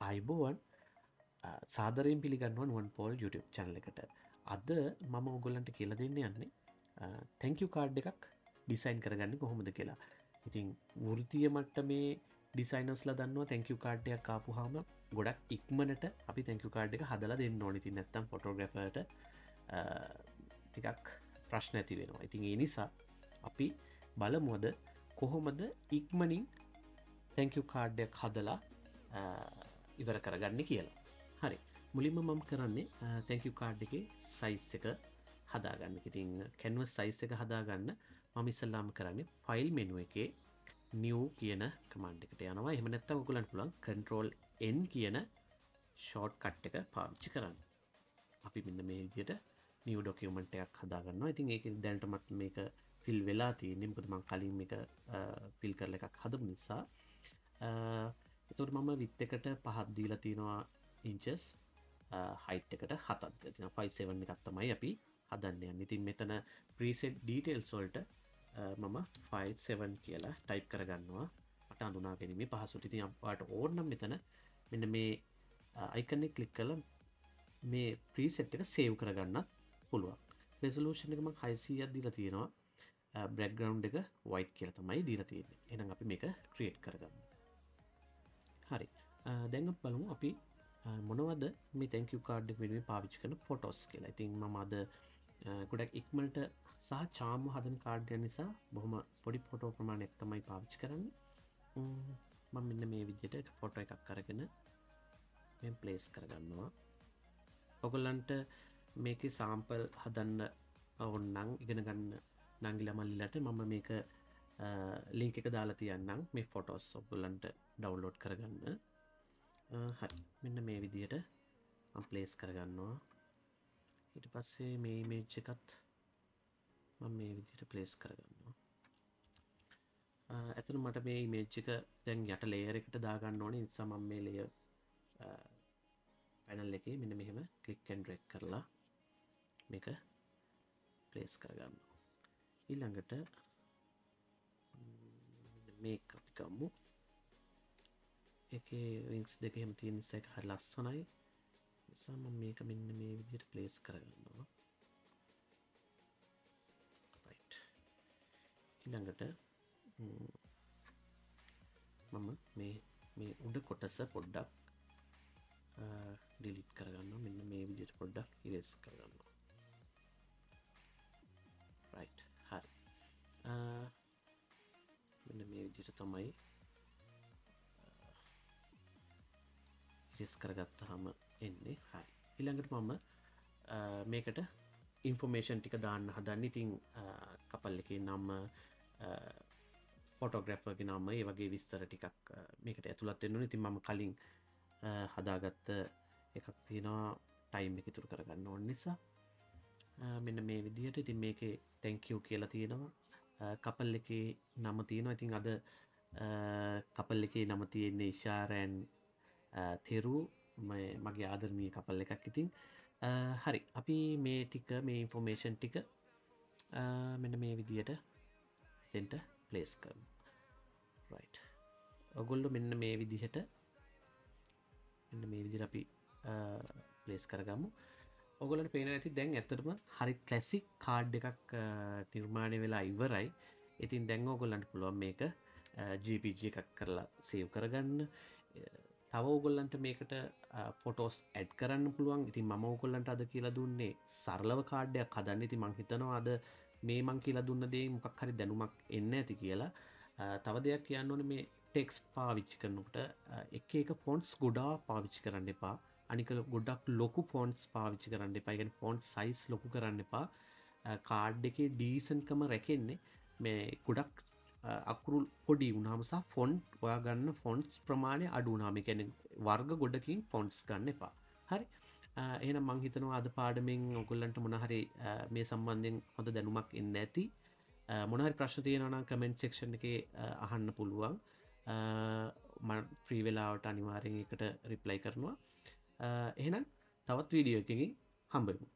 අයිබෝවන් සාදරයෙන් පිළිගන්නුවන් වන් Paul YouTube චැනල එකට. අද මම ඔගොල්ලන්ට කියල දෙන්න යන්නේ තැංකු කාඩ් එකක් ඩිසයින් කරගන්න කොහොමද කියලා. ඉතින් වෘතිය මට්ට මේ ඩිසයිනස්ල දන්නවා තැංකු කාඩ්ඩයක් කාපු හාම ගොඩක් ඉක්මනට අපි තැංකු කාඩ් එක හදලා දෙන්න ඕනිති නැත්තම් ෆොටෝග්‍රපට ටිකක් ප්‍රශ්න ඇති වෙනවා. ඉතින් ඒ නිසා අපි බලමුවද කොහොමද ඉක්මනින් තැංකු කාඩ්ඩයක් හදලා ඉවර කරගන්න කියලා. හරි. මුලින්ම මම් කරන්නේ තැංකු කාඩ් එක සයිස් එක හදාගන්න. ඉතින් කැන්ව සයිස් එක හදාගන්න. මම ඉස්සල්ලාම කරන්නේ ෆයිල් මෙනුව එකේ නිව් කියන කමන්්ඩකට යනවා. එහම නැත්ත ගුලන් පුළන් කන්ට්‍රෝල් එන් කියන ෂෝට් කට් එක පාවිච්චි කරන්න. අපි මෙන්න මේ විදියට නිව ඩොකියමට එකක් හදාගන්න ඉතින් ඒක දැන්ටමත් මේක ෆිල් වෙලා තිය නිම්කතුමං කලින් එක ෆිල් කරල එකක් හදපු නිසා. එතුට මම විත් එකට පහත් දීලා තියෙනවා ඉංචස් හයිට් එකට හතත් තින පයිසෙවන් එකක් තමයි අපි හදන්න ඉතින් මෙතන ප්‍රීසෙට් ඩීටේල් සොල්ට මම 5සෙවන් කියලා ටයිප් කරගන්නවා. මට අඳුනා ගැනීම පහසුට. ඉතින් අපාට ඕර්නම් මෙතන මෙන්න මේ අයිකනෙ කලික් කල මේ ප්‍රීසෙට් එක සේව් කරගන්නත් පුළුවන්. රෙසලූෂණ එකම හයිසියක් දිල තියෙනවා බ්‍රග්‍රවන්් එක වයිට් කියල තමයි දීර තියෙන එනම් අපි මේක ක්‍රියට් කරගන්න හරි. දැඟ බලමු අපි මොනවද මේ තැංකු කාඩ් වෙනුවේ පාවිච් කන ෆොටෝස් කියලා. ඉතින් මමද ගොඩක් ඉක්මට සහ චාම හදන කාඩ්ය නිසා බොහොම පොඩි පොටෝ ප්‍රමාණයක් තමයි පාවිච් කරන්න. මම මෙන්න මේ විදියට ෆොටෝ එකක් කරගෙන පලේස් කරගන්නවා. ඔගොල්ලන්ට මේක සාම්පල් හදන්න ඔවන්නං ඉගෙන ගන්න නංගිල මල්ලිලට මම මේක ලිංක එක දාලා තියන්නම් මේ ෆොටෝස් ඔබුලන්ට ඩවන්ලෝඩ් කරගන්න. හරි. මෙන්න මේ විදියට පලේස් කරගන්නවා. ඊට පස්සේ මේ මේච් එකත් මම මේ විදිට පලේස් කරගන්නවා. ඇතන මට මේ මේච්චික දැන් යට ලේයරෙකට දාගන්න ඕන. නිසාම මේ ලය පැනල් එක මෙන මෙහෙම කලික්කන් රෙක් කරලා මේක පලේස් කරගන්න ඊළඟට මේ අපිකම්මු එක රිංක්ස් දෙක හෙම තියෙන නිසා එක හ ලස්සනයි. නිසාම මේක මෙන්න මේ විදියට පලේස් කරගන්නවා. ඊළඟට මම මේ මේ උඩ කොටස පොඩ්ඩක් ඩිලිට් කරගන්න මෙන්න මේ විදියට පොඩ්ඩක් ඉරෙස් කරගන්න මෙන්න මේ විදියට තමයි ඉරෙස් කරගත්ත හම එන්නේ. හරි. ඉළඟට මම මේකට ඉන්ෆෝමේෂන් ටික දාන්න හදන්න. ඉතින් කපල් එක නම්ම ෆොටෝග්‍රැෆර්ගෙන නම ඒ වගේ විස්තර ටිකක් මේකට ඇතුළත් එන්නන ඉතින් ම කලින් හදාගත්ත එකක් තියෙනවා ටයිම් එක තුර කරගන්න ඕන්න නිසා. මෙන්න මේ විදිහට. ඉතින් මේක තැංකව් කියලා තියෙනවා. කපල් එක නම තියෙනවා. ඉතින් අද කපල් එක නම තියෙන්නේ ඉශාරෑන් තෙරු. මගේ ආදරණය කපල් එකක්. ඉතින් හරි. අපි මේ ටික මේ ඉන්ෆෝමේෂන් ටික මෙන්න මේ විදියට තෙන්ට පලේස් කරන රයි් ඔගොල්ලු මෙන්න මේ විදිහට එන්න මේ විදිර අපි පලේස් කරගමු. ඔගොලට පේන ඇති දැන් ඇතරම හරි කලැසික් කාඩ් එකක් නිර්මාණය වෙලා ඉවරයි. ඉතින් දැන් ඕගොල්ලන්ට පුළුවන් මේක ජපG එකක් කරලා සේව් කරගන්න. තව ඕගොල්ලන්ට මේකට පොටෝස් ඇඩ් කරන්න පුළුවන්. ඉතින් මම ඕකොල්ලන්ට අද කියලා දුන්නේ සරලව කාඩ්ඩයක් හදන්න. ඉති මං හිතනවා අද මේ මං කියලා දුන්න දේ මොකක් හරි දැනුමක් එන්න ඇති කියලා. තව දෙයක් කියන්න ඕන මේ ටෙක්ස් පාවිච්චි කරනකට එක එක ෆොන්ස් ගොඩා පාවිච්චි කරන්න එපා. අනික ගොඩක් ලොකු ෆොන්ස් පාවිච්චි කරන්න එපාගෙන ෆොන්් සයිස් ලොකු කරන්න එපා. කාඩ් එක ඩීසන්කම රැකෙන්නේ මේ ගොඩක් අකුරුල් පොඩි උනාමසා ෆොන්් ඔයා ගන්න ෆොන්ස් ප්‍රමාණය අඩුනාම කැන වර්ග ගොඩකින් ෆොන්ස් ගන්න එපා. හරි? එහන මංහිතනවා අද පාඩමෙන් ඔකුල්ලන්ට මොනහරි මේ සම්බන්ධයෙන් හොඳ දැනුමක් එන්න ඇති. මොනහරි ප්‍රශ්න තියෙනනම් කමෙන්ට් සෙක්ෂන් එක අහන්න පුළුවන්. ෆ්‍රී වෙලාවට අනිවාරෙන් එකට රිප්ලයි කරනවා. එහෙනම් තවත් වීඩියෝ එකකින් හම්බරමු